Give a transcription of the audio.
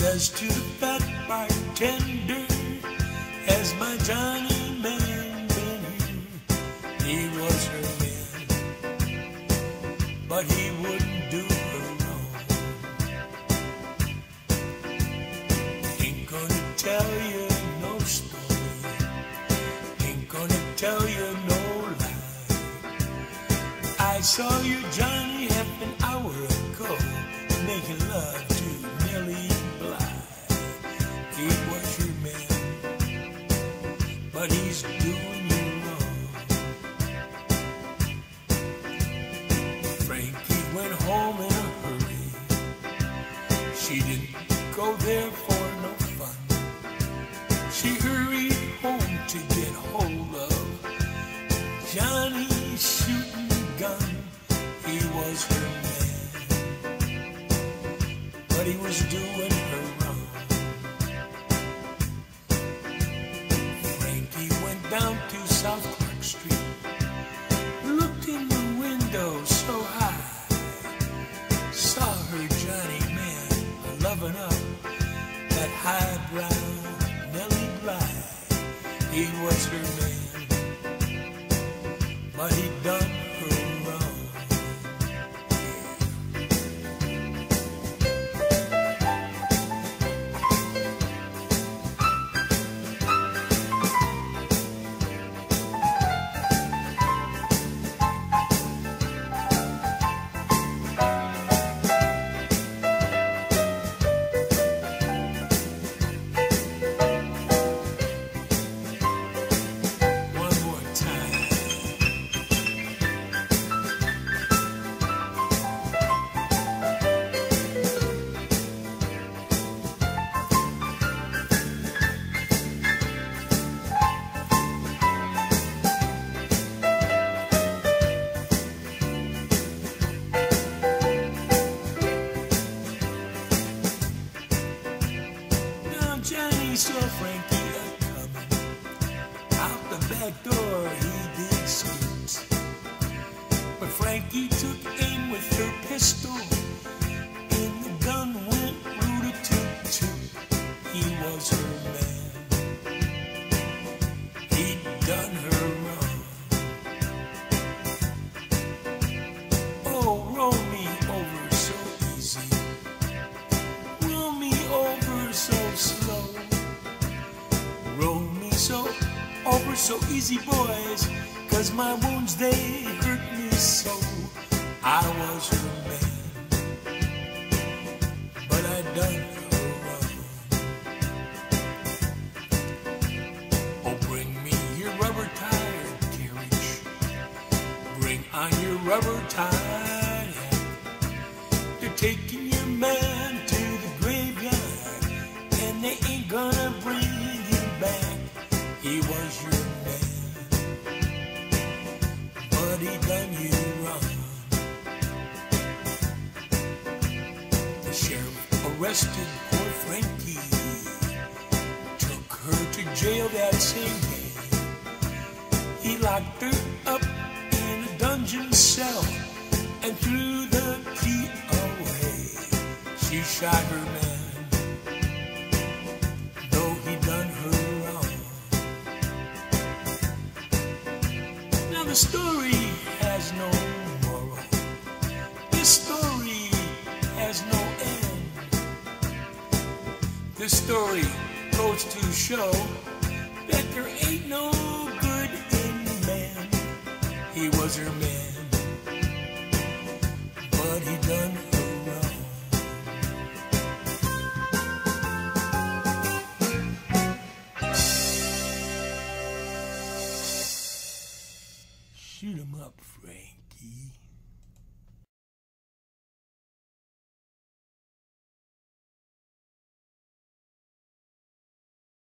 Says to the fat bartender, Has my Johnny man been here? He was her man, but he wouldn't do her wrong. Ain't gonna tell you no story, ain't gonna tell you no lie. I saw you, Johnny, go there for no fun. She hurried home to get hold of Johnny's shooting gun. He was her man, but he was doing her wrong. Frankie went down to South Clark Street, highbrow Nellie Bly. He was her man, but he done saw Frankie coming. Out the back door he did scoot. But Frankie took aim with her pistol. And the gun went rooted toot toot. He was her man. So easy, boys. Cause my wounds they hurt me so. I was her man, but I done her wrong. Oh, bring me your rubber tire carriage. Bring on your rubber tie. Arrested poor Frankie, took her to jail that same day. He locked her up in a dungeon cell and threw the key away. She shot her man, This story goes to show that there ain't no good in man. He was her man, but he done her wrong. Shoot him up, Frankie.